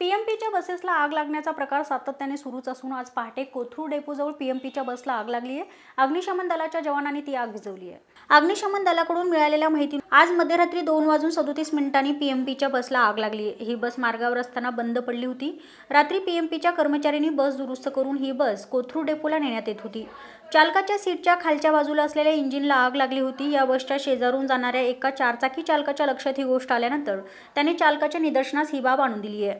पीएमपीच्या बसेसला आग लागण्याचा प्रकार सातत्याने सुरूच असून आज पहाटे कोथरूड डेपोजवळ पीएमपीच्या बसला आग लागली आहे. अग्निशमन दलाच्या जवानांनी ती आग विझवली आहे. अग्निशमन दलाकडून मिळालेल्या माहिती आज मध्यरात्री दोन वाजून सदोतीस मिनिटांनी पीएमपीच्या बसला आग लागली आहे. ही बस मार्गावर असताना बंद पडली होती. रात्री पीएमपीच्या कर्मचाऱ्यांनी बस दुरुस्त करून ही बस कोथरूड डेपोला नेण्यात येत होती. चालकाच्या सीटच्या खालच्या बाजूला असलेल्या इंजिनला आग लागली होती. या बसच्या शेजारून जाणाऱ्या एका चारचाकी चालकाच्या लक्षात ही गोष्ट आल्यानंतर त्याने चालकाच्या निदर्शनास ही बाब आणून दिली आहे.